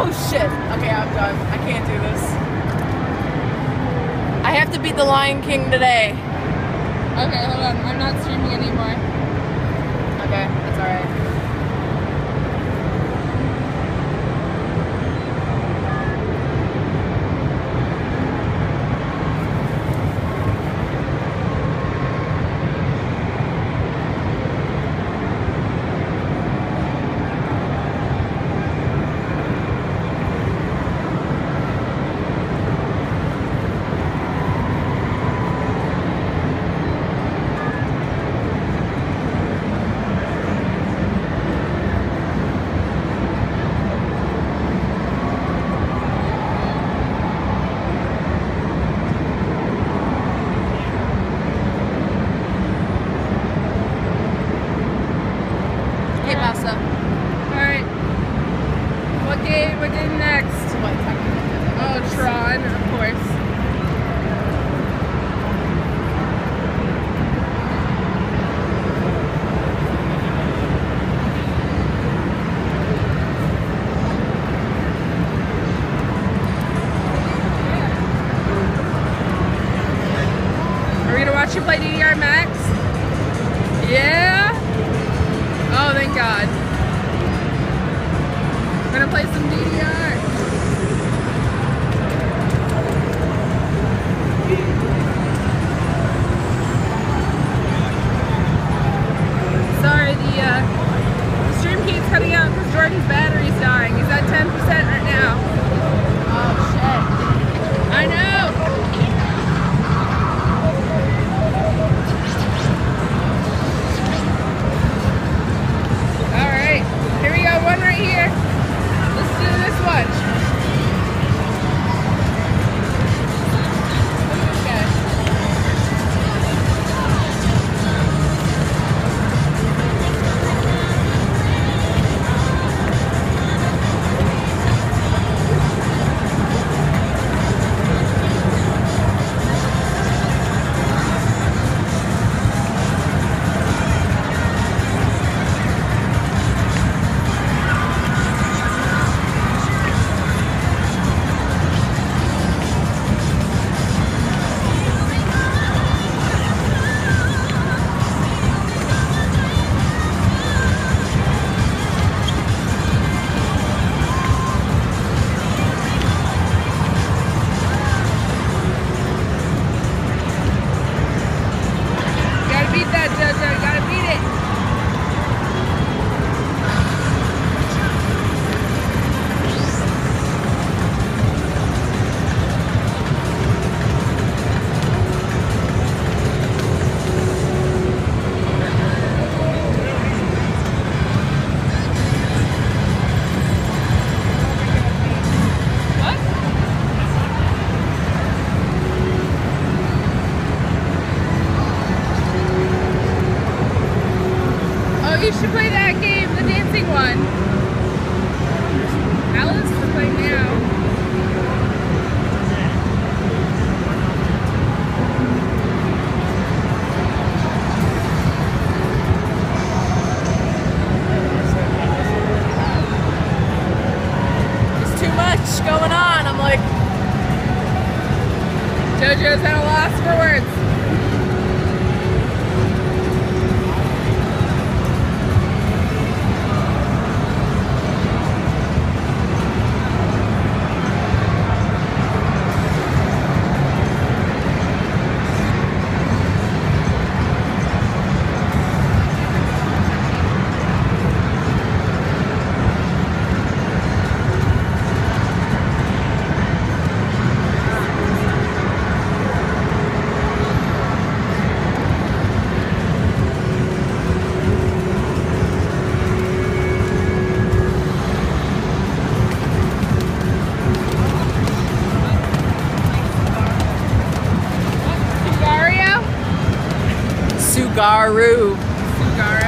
Oh shit. Okay, I'm done. I can't do this. I have to beat the Lion King today. Okay, hold on. I'm not streaming anymore. Okay, that's alright. gonna play some D Sugaru. Sugaru.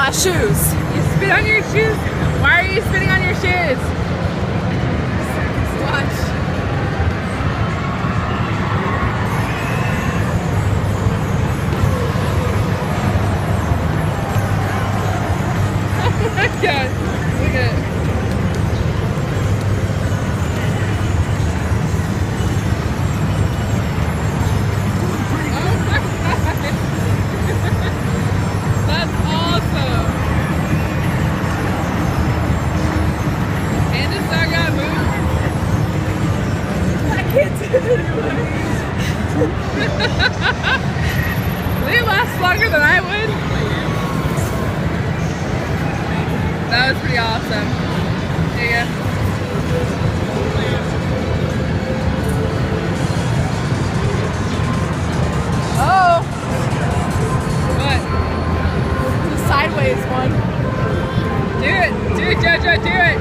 My shoes. You spit on your shoes? Why are you spitting on your shoes? Watch. Oh my god. Look at it. They last longer than I would. That was pretty awesome. There you go. Oh, What? the sideways one. Do it. Do it, Jojo. Do it.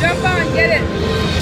Jump on. Get it.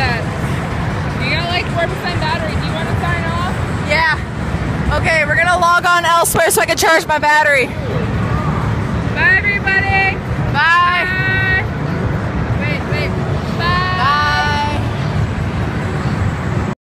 That. You got like 4% battery. Do you want to sign off? Yeah. Okay, we're gonna log on elsewhere so I can charge my battery.